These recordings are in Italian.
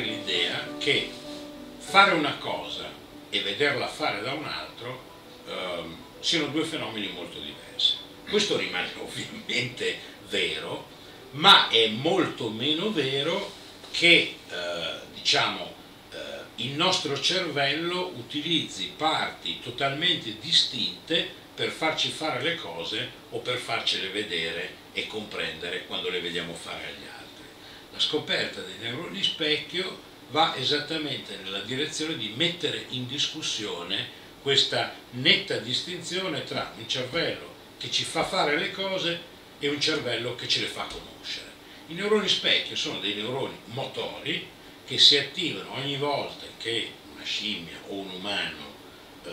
l'idea che fare una cosa e vederla fare da un altro ehm, siano due fenomeni molto diversi. Questo rimane ovviamente vero, ma è molto meno vero che eh, diciamo, eh, il nostro cervello utilizzi parti totalmente distinte per farci fare le cose o per farcele vedere e comprendere quando le vediamo fare agli altri. La scoperta dei neuroni specchio va esattamente nella direzione di mettere in discussione questa netta distinzione tra un cervello che ci fa fare le cose e un cervello che ce le fa conoscere. I neuroni specchio sono dei neuroni motori che si attivano ogni volta che una scimmia o un umano eh,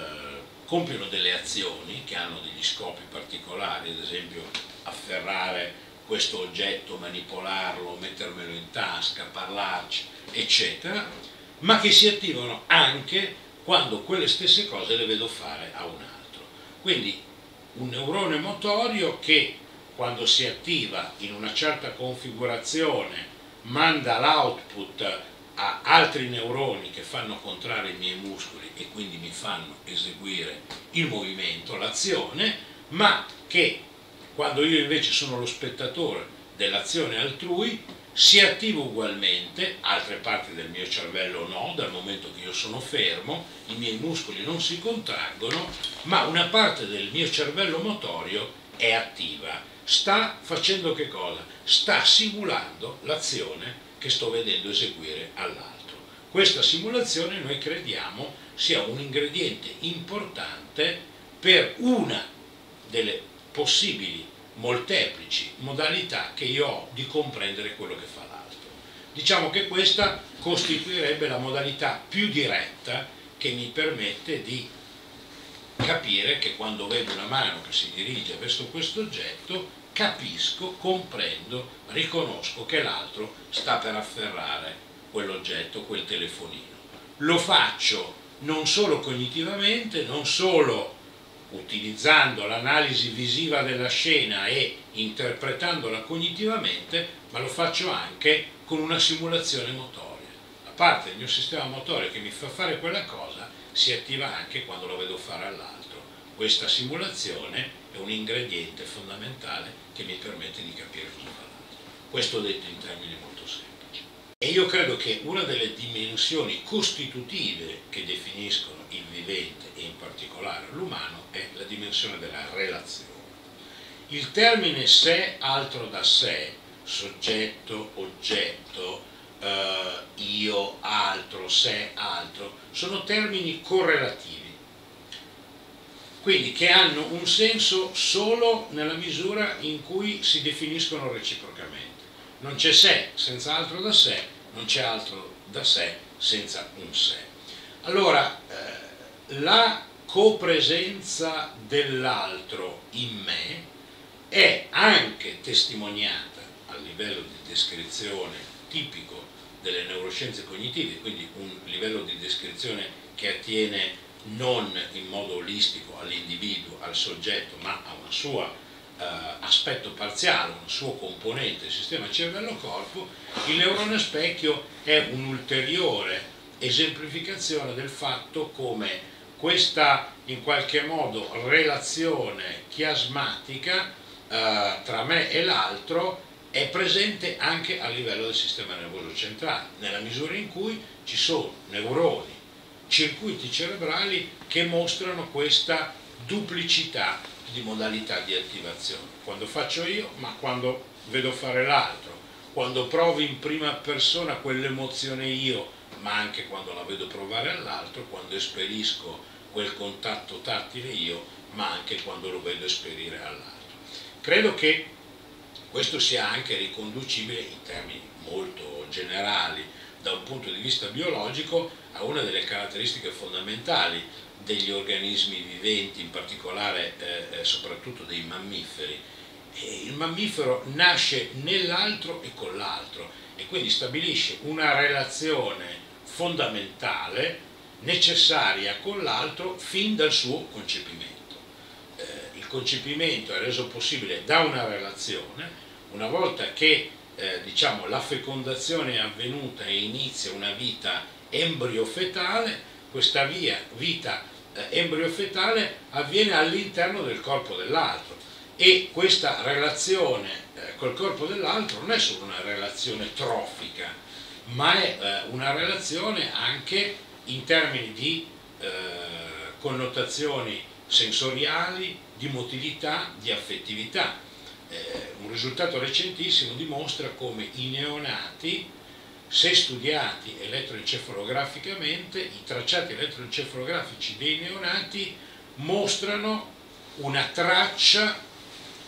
compiono delle azioni che hanno degli scopi particolari, ad esempio afferrare questo oggetto, manipolarlo, mettermelo in tasca, parlarci, eccetera, ma che si attivano anche quando quelle stesse cose le vedo fare a un altro. Quindi un neurone motorio che quando si attiva in una certa configurazione manda l'output a altri neuroni che fanno contrarre i miei muscoli e quindi mi fanno eseguire il movimento, l'azione, ma che quando io invece sono lo spettatore dell'azione altrui si attiva ugualmente, altre parti del mio cervello no, dal momento che io sono fermo, i miei muscoli non si contraggono, ma una parte del mio cervello motorio è attiva. Sta facendo che cosa? Sta simulando l'azione che sto vedendo eseguire all'altro. Questa simulazione noi crediamo sia un ingrediente importante per una delle possibili molteplici modalità che io ho di comprendere quello che fa l'altro. Diciamo che questa costituirebbe la modalità più diretta che mi permette di capire che quando vedo una mano che si dirige verso questo oggetto capisco, comprendo, riconosco che l'altro sta per afferrare quell'oggetto, quel telefonino. Lo faccio non solo cognitivamente, non solo utilizzando l'analisi visiva della scena e interpretandola cognitivamente, ma lo faccio anche con una simulazione motoria. La parte del mio sistema motorio che mi fa fare quella cosa si attiva anche quando lo vedo fare all'altro. Questa simulazione è un ingrediente fondamentale che mi permette di capire cosa fa l'altro. Questo detto in termini molto. E io credo che una delle dimensioni costitutive che definiscono il vivente e in particolare l'umano è la dimensione della relazione. Il termine sé altro da sé, soggetto, oggetto, eh, io, altro, sé, altro, sono termini correlativi quindi che hanno un senso solo nella misura in cui si definiscono reciprocamente. Non c'è sé senza altro da sé, non c'è altro da sé senza un sé. Allora, eh, la copresenza dell'altro in me è anche testimoniata a livello di descrizione tipico delle neuroscienze cognitive, quindi un livello di descrizione che attiene non in modo olistico all'individuo, al soggetto, ma a un suo eh, aspetto parziale, un suo componente, sistema cervello-corpo, il neurone specchio è un'ulteriore esemplificazione del fatto come questa in qualche modo relazione chiasmatica eh, tra me e l'altro è presente anche a livello del sistema nervoso centrale, nella misura in cui ci sono neuroni circuiti cerebrali che mostrano questa duplicità di modalità di attivazione. Quando faccio io, ma quando vedo fare l'altro, quando provo in prima persona quell'emozione io, ma anche quando la vedo provare all'altro, quando esperisco quel contatto tattile io, ma anche quando lo vedo esperire all'altro. Credo che questo sia anche riconducibile in termini molto generali da un punto di vista biologico a una delle caratteristiche fondamentali degli organismi viventi, in particolare eh, eh, soprattutto dei mammiferi. E il mammifero nasce nell'altro e con l'altro e quindi stabilisce una relazione fondamentale necessaria con l'altro fin dal suo concepimento. Eh, il concepimento è reso possibile da una relazione, una volta che eh, diciamo, la fecondazione è avvenuta e inizia una vita embriofetale, questa via, vita eh, embriofetale avviene all'interno del corpo dell'altro e questa relazione eh, col corpo dell'altro non è solo una relazione trofica, ma è eh, una relazione anche in termini di eh, connotazioni sensoriali, di motilità, di affettività. Eh, un risultato recentissimo dimostra come i neonati, se studiati elettroencefalograficamente, i tracciati elettroencefalografici dei neonati mostrano una traccia,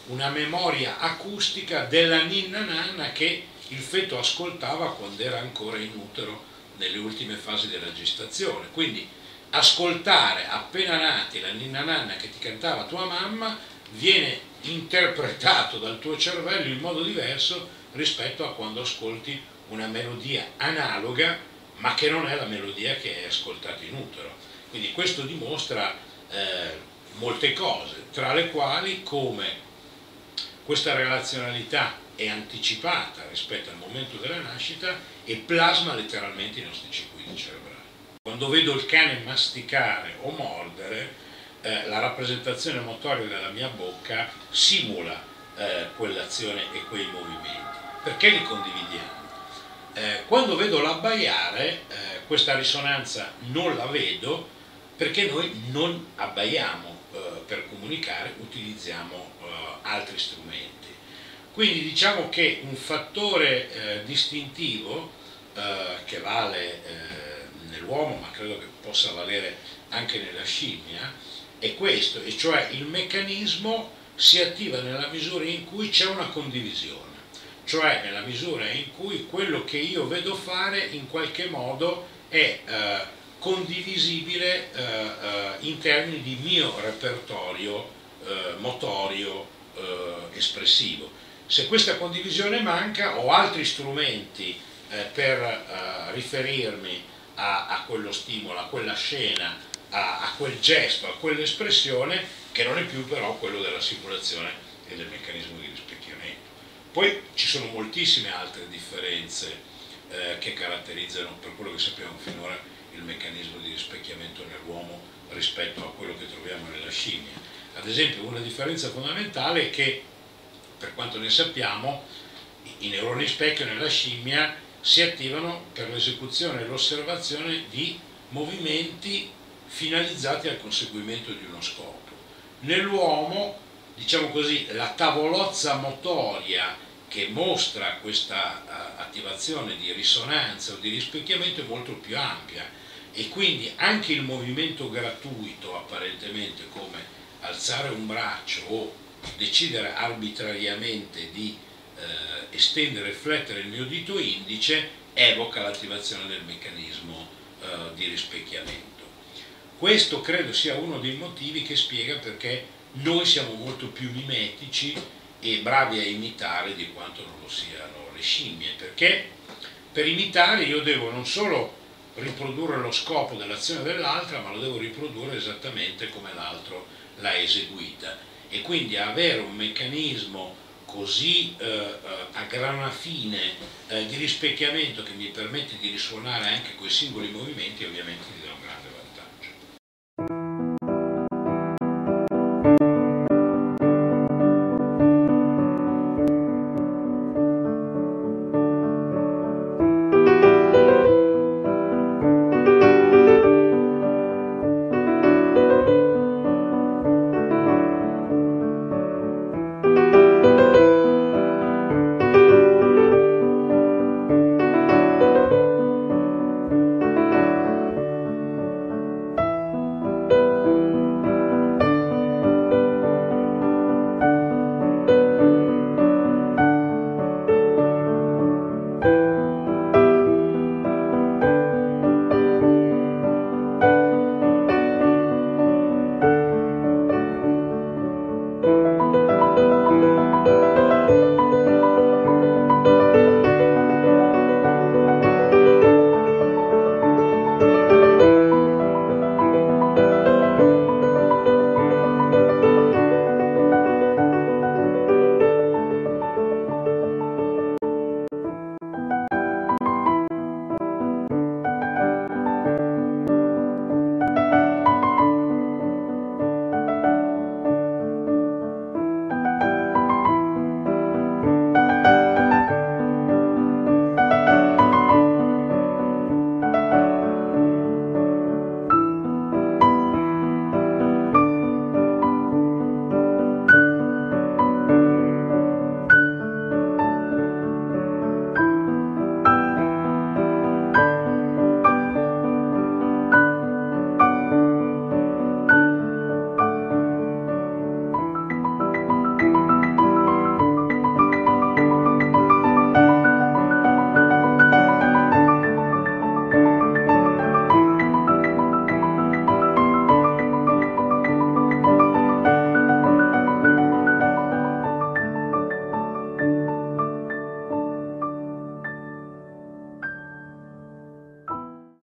una memoria acustica della ninna nanna che il feto ascoltava quando era ancora in utero nelle ultime fasi della gestazione. Quindi ascoltare appena nati la ninna nanna che ti cantava tua mamma viene interpretato dal tuo cervello in modo diverso rispetto a quando ascolti una melodia analoga ma che non è la melodia che hai ascoltato in utero. Quindi questo dimostra eh, molte cose, tra le quali come questa relazionalità è anticipata rispetto al momento della nascita e plasma letteralmente i nostri circuiti cerebrali. Quando vedo il cane masticare o mordere, eh, la rappresentazione motoria della mia bocca simula eh, quell'azione e quei movimenti. Perché li condividiamo? Eh, quando vedo l'abbaiare, eh, questa risonanza non la vedo perché noi non abbaiamo eh, per comunicare, utilizziamo eh, altri strumenti. Quindi diciamo che un fattore eh, distintivo eh, che vale nell'uomo, ma credo che possa valere anche nella scimmia, è questo, e cioè il meccanismo si attiva nella misura in cui c'è una condivisione, cioè nella misura in cui quello che io vedo fare in qualche modo è eh, condivisibile eh, eh, in termini di mio repertorio eh, motorio espressivo. Se questa condivisione manca ho altri strumenti eh, per eh, riferirmi a, a, quello stimolo, a quella scena, a, a quel gesto, a quell'espressione che non è più però quello della simulazione e del meccanismo di rispecchiamento. Poi ci sono moltissime altre differenze eh, che caratterizzano, per quello che sappiamo finora, il meccanismo di rispecchiamento nell'uomo rispetto a quello che troviamo nella scimmia. Ad esempio una differenza fondamentale è che per quanto ne sappiamo, i neuroni specchio nella scimmia si attivano per l'esecuzione e l'osservazione di movimenti finalizzati al conseguimento di uno scopo. Nell'uomo, diciamo così, la tavolozza motoria che mostra questa attivazione di risonanza o di rispecchiamento è molto più ampia e quindi anche il movimento gratuito apparentemente come alzare un braccio o decidere arbitrariamente di eh, estendere e flettere il mio dito indice evoca l'attivazione del meccanismo eh, di rispecchiamento. Questo credo sia uno dei motivi che spiega perché noi siamo molto più mimetici e bravi a imitare di quanto non lo siano le scimmie, perché per imitare io devo non solo riprodurre lo scopo dell'azione dell'altra, ma lo devo riprodurre esattamente come l'altro l'ha eseguita. E quindi avere un meccanismo così eh, eh, a grana fine eh, di rispecchiamento che mi permette di risuonare anche quei singoli movimenti ovviamente ti dà